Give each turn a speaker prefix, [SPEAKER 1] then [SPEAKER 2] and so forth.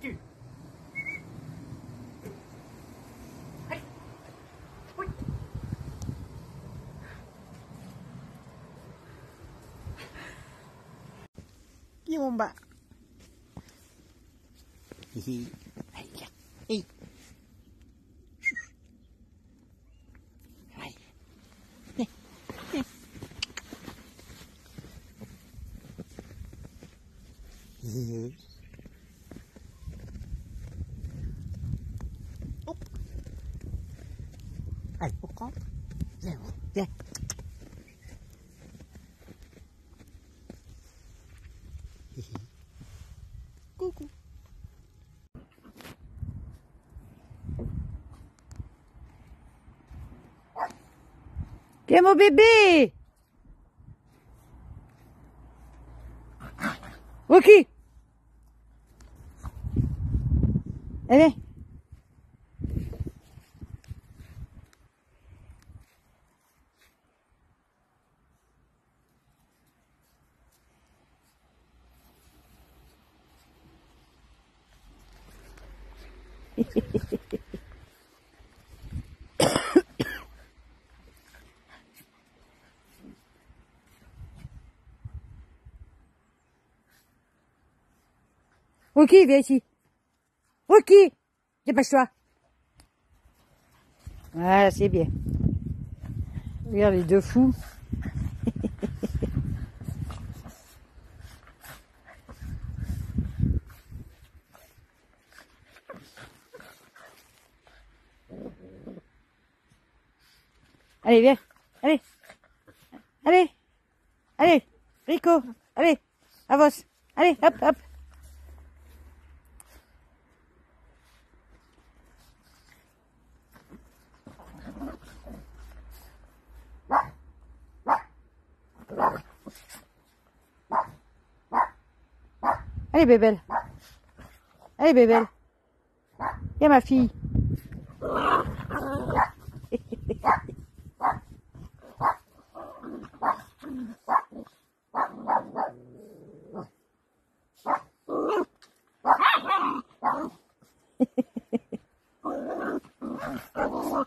[SPEAKER 1] はい。ピーンバはいじゃい。はい。ね。ね。
[SPEAKER 2] ảnh có cóp dẻo dẻo cu cu Quem é o bebê? Aqui. É, vem. Ok, viens ici. Ok, dépêche-toi. Voilà, c'est bien. Regarde les deux fous. Allez, viens. Allez. Allez. Allez. Rico. Allez. Avance. Allez, hop, hop. Allez, bébelle. Allez, bébelle. Viens, ma fille. Oh,